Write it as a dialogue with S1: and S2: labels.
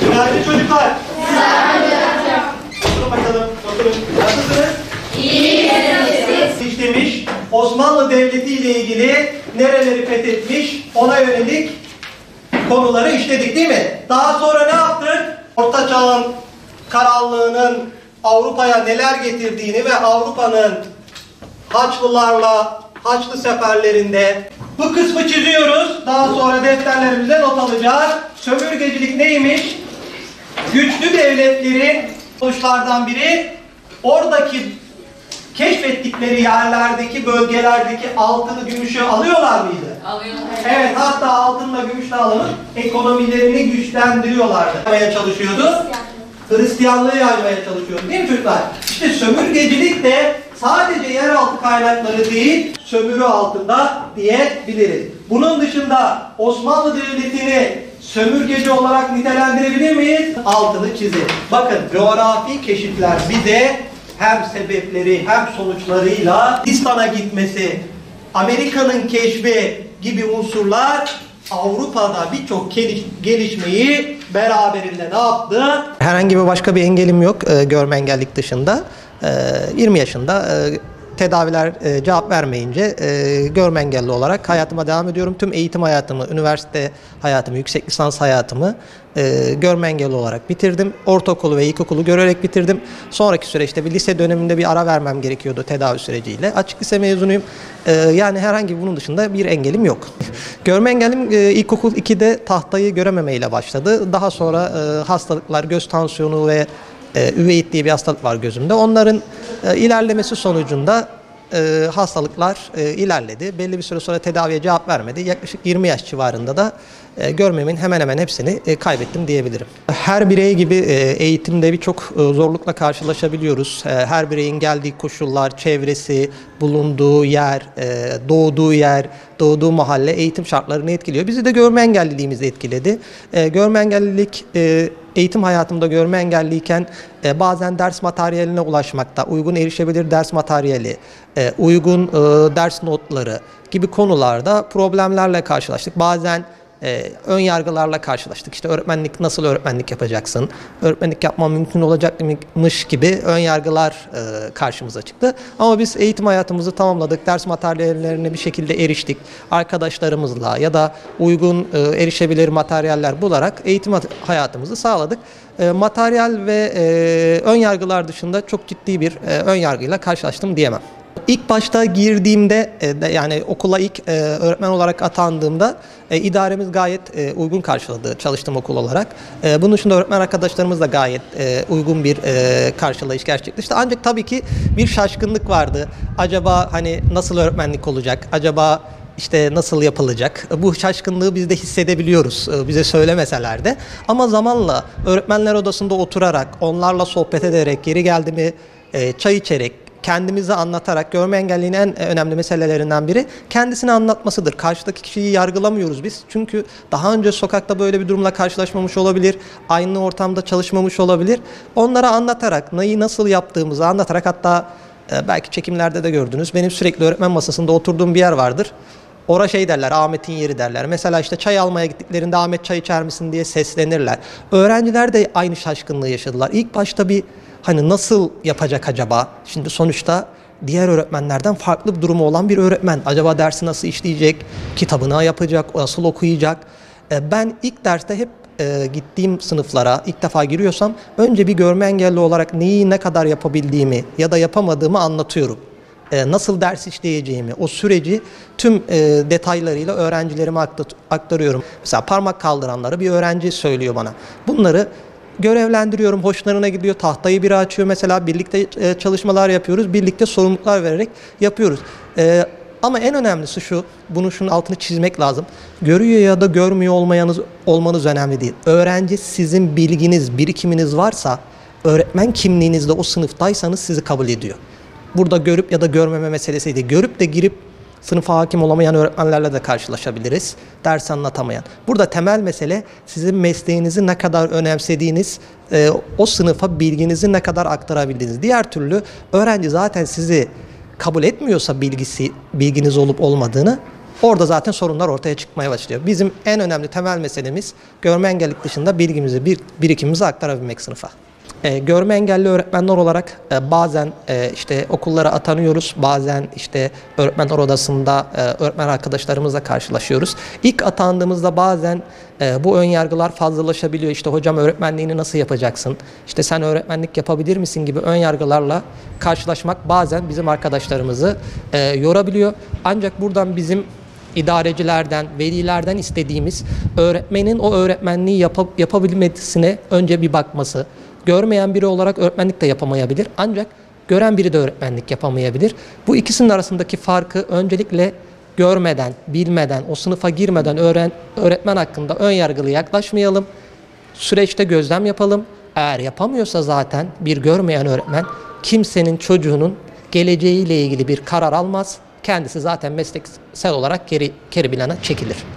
S1: Günaydın çocuklar. Oturun bakalım. Oturun. Nasılsınız? İyiyiz. demiş. Osmanlı Devleti ile ilgili nereleri fethetmiş ona yönelik konuları işledik değil mi? Daha sonra ne yaptık? Orta Çağ'ın karanlığının Avrupa'ya neler getirdiğini ve Avrupa'nın Haçlılarla Haçlı seferlerinde bu kısmı çiziyoruz. Daha sonra defterlerimize not alacağız. Sömürgecilik neymiş? Güçlü devletlerin sonuçlardan biri oradaki keşfettikleri yerlerdeki bölgelerdeki altını gümüşü alıyorlar mıydı? Evet hatta altınla gümüşle alınıp ekonomilerini güçlendiriyorlardı. Yaymaya çalışıyordu. Hristiyanlığı yaymaya çalışıyordu değil mi çocuklar? İşte sömürgecilik de sadece yeraltı kaynakları değil sömürü altında diyebiliriz. Bunun dışında Osmanlı Devleti'ni sömürgeci olarak nitelendirebilir miyiz? Altını çizin. Bakın coğrafi keşifler bize hem sebepleri hem sonuçlarıyla Hindistan'a gitmesi, Amerika'nın keşfi gibi unsurlar Avrupa'da birçok geliş- gelişmeyi beraberinde ne yaptı? Herhangi bir başka bir engelim yok e, görme engellik dışında. E, 20 yaşında e, tedaviler e, cevap vermeyince e, görme engelli olarak hayatıma devam ediyorum. Tüm eğitim hayatımı, üniversite hayatımı, yüksek lisans hayatımı e, görme engelli olarak bitirdim. Ortaokulu ve ilkokulu görerek bitirdim. Sonraki süreçte bir lise döneminde bir ara vermem gerekiyordu tedavi süreciyle. Açık lise mezunuyum. E, yani herhangi bunun dışında bir engelim yok. görme engelim e, ilkokul 2'de tahtayı görememeyle başladı. Daha sonra e, hastalıklar, göz tansiyonu ve e, üveit diye bir hastalık var gözümde. Onların e, ilerlemesi sonucunda e, hastalıklar e, ilerledi. Belli bir süre sonra tedaviye cevap vermedi. Yaklaşık 20 yaş civarında da görmemin hemen hemen hepsini e, kaybettim diyebilirim. Her birey gibi e, eğitimde birçok e, zorlukla karşılaşabiliyoruz. E, her bireyin geldiği koşullar, çevresi, bulunduğu yer, e, doğduğu yer, doğduğu mahalle eğitim şartlarını etkiliyor. Bizi de görme engelliliğimiz etkiledi. E, görme engellilik e, eğitim hayatımda görme engelliyken e, bazen ders materyaline ulaşmakta, uygun erişebilir ders materyali, e, uygun e, ders notları gibi konularda problemlerle karşılaştık. Bazen e, ön yargılarla karşılaştık. İşte öğretmenlik nasıl öğretmenlik yapacaksın? Öğretmenlik yapman mümkün olacakmış gibi ön yargılar e, karşımıza çıktı. Ama biz eğitim hayatımızı tamamladık. Ders materyallerine bir şekilde eriştik. Arkadaşlarımızla ya da uygun e, erişebilir materyaller bularak eğitim hayatımızı sağladık. E, materyal ve e, ön yargılar dışında çok ciddi bir e, ön yargıyla karşılaştım diyemem. İlk başta girdiğimde e, yani okula ilk e, öğretmen olarak atandığımda e, idaremiz gayet uygun karşıladı çalıştığım okul olarak. Bunun dışında öğretmen arkadaşlarımız da gayet uygun bir karşılayış gerçekleşti. Ancak tabii ki bir şaşkınlık vardı. Acaba hani nasıl öğretmenlik olacak? Acaba işte nasıl yapılacak? Bu şaşkınlığı biz de hissedebiliyoruz bize söylemeseler de. Ama zamanla öğretmenler odasında oturarak, onlarla sohbet ederek, geri geldi mi çay içerek, kendimizi anlatarak görme engelliğin en önemli meselelerinden biri kendisini anlatmasıdır. Karşıdaki kişiyi yargılamıyoruz biz. Çünkü daha önce sokakta böyle bir durumla karşılaşmamış olabilir. Aynı ortamda çalışmamış olabilir. Onlara anlatarak, neyi nasıl yaptığımızı anlatarak hatta e, belki çekimlerde de gördünüz. Benim sürekli öğretmen masasında oturduğum bir yer vardır. Ora şey derler, Ahmet'in yeri derler. Mesela işte çay almaya gittiklerinde Ahmet çay içer misin diye seslenirler. Öğrenciler de aynı şaşkınlığı yaşadılar. İlk başta bir hani nasıl yapacak acaba? Şimdi sonuçta diğer öğretmenlerden farklı bir durumu olan bir öğretmen. Acaba dersi nasıl işleyecek? Kitabına yapacak? Nasıl okuyacak? E, Ben ilk derste hep e, gittiğim sınıflara ilk defa giriyorsam önce bir görme engelli olarak neyi ne kadar yapabildiğimi ya da yapamadığımı anlatıyorum nasıl ders işleyeceğimi, o süreci tüm e, detaylarıyla öğrencilerime akta- aktarıyorum. Mesela parmak kaldıranları bir öğrenci söylüyor bana. Bunları görevlendiriyorum, hoşlarına gidiyor, tahtayı biri açıyor mesela, birlikte e, çalışmalar yapıyoruz, birlikte sorumluluklar vererek yapıyoruz. E, ama en önemlisi şu, bunu şunun altını çizmek lazım. Görüyor ya da görmüyor olmayanız, olmanız önemli değil. Öğrenci sizin bilginiz, birikiminiz varsa, öğretmen kimliğinizde o sınıftaysanız sizi kabul ediyor. Burada görüp ya da görmeme meselesi değil. Görüp de girip
S2: Sınıfa hakim olamayan öğretmenlerle de karşılaşabiliriz. Ders anlatamayan. Burada temel mesele sizin mesleğinizi ne kadar önemsediğiniz, e, o sınıfa bilginizi ne kadar aktarabildiğiniz. Diğer türlü öğrenci zaten sizi kabul etmiyorsa bilgisi bilginiz olup olmadığını orada zaten sorunlar ortaya çıkmaya başlıyor. Bizim en önemli temel meselemiz görme engellilik dışında bilgimizi, bir, birikimimizi aktarabilmek sınıfa. E, görme engelli öğretmenler olarak e, bazen e, işte okullara atanıyoruz, bazen işte öğretmenler odasında e, öğretmen arkadaşlarımızla karşılaşıyoruz. İlk atandığımızda bazen e, bu ön yargılar fazlalaşabiliyor. İşte hocam öğretmenliğini nasıl yapacaksın? İşte sen öğretmenlik yapabilir misin gibi ön yargılarla karşılaşmak bazen bizim arkadaşlarımızı e, yorabiliyor. Ancak buradan bizim idarecilerden, velilerden istediğimiz öğretmenin o öğretmenliği yapıp yapabilmesine önce bir bakması. Görmeyen biri olarak öğretmenlik de yapamayabilir. Ancak gören biri de öğretmenlik yapamayabilir. Bu ikisinin arasındaki farkı öncelikle görmeden, bilmeden, o sınıfa girmeden öğren, öğretmen hakkında ön yargılı yaklaşmayalım. Süreçte gözlem yapalım. Eğer yapamıyorsa zaten bir görmeyen öğretmen kimsenin çocuğunun geleceğiyle ilgili bir karar almaz. Kendisi zaten mesleksel olarak geri, geri plana çekilir.